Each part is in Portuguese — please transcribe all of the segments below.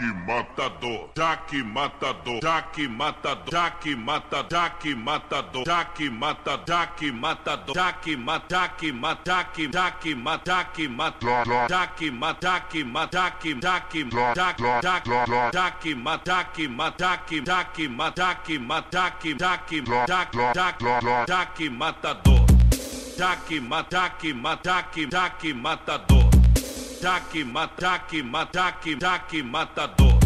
Jaque Matador, Jaque Matador, Jaque Matador, Jaque Matador, Jaque Matador, Jaque Matador, Jaque Matador, Jaque Matador, Mataque Jaque Mataque Mataque Jaque Jaque Jaque Mataque Mataque Jaque Mataque Mataque Jaque Jaque Jaque Matador Jaque Mataque Mataque Jaque Matador Jaque, mataki mataki taki matador.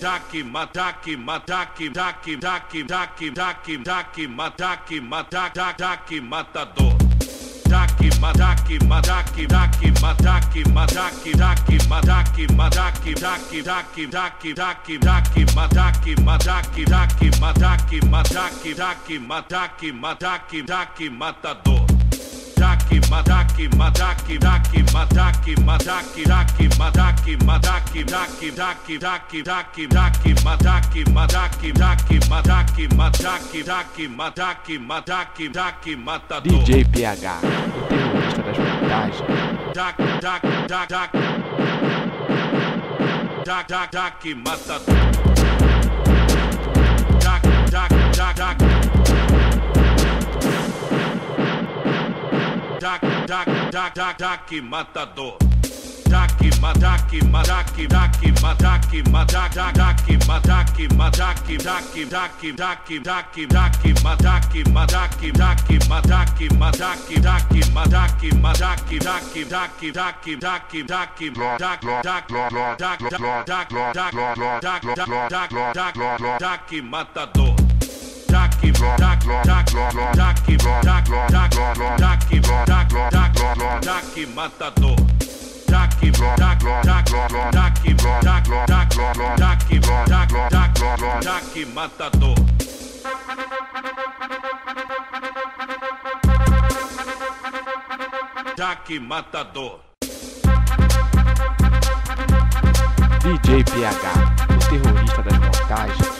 Taki mataki mataki jaque, taki jaque, taki jaque, mataki mataki taki matador. Taki mataki mataki jaque, mataki mataki taki mataki mataki jaque, taki jaque, taki jaque, mataki mataki taki mataki mataki jaque, mataki mataki taki matador. madaki madaki madaki daki madaki madaki daki madaki madaki daki daki daki daki daki madaki madaki daki madaki madaki daki madaki madaki daki matador DJ PH o terrorista das vantagens. Daki daki daki daki daki dak dak matador Jaque, matador. Jaque, mataque, mataque, jaque, mataque, mataque, jaque, mataque, mataque, jaque, jaque, jaque, jaque, jaque, mataque, mataque, jaque, mataque, mataque, jaque, mataque, mataque, jaque, jaque, jaque, jaque, jaque, jaque, jaque, matador. Jaque, jaque, jaque, jaque, jaque, jaque, jaque, matador. Jaque, jaque, jaque, jaque, jaque, jaque, jaque, matador. Jaque matador. DJ PH, o terrorista das montagens.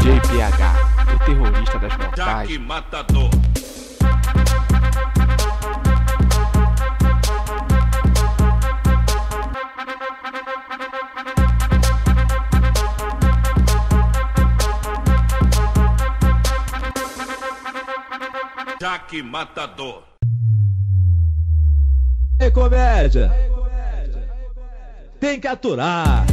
DJ PH, o terrorista das Jaque montagens. matador. Jaque matador. É comédia. Tem que aturar.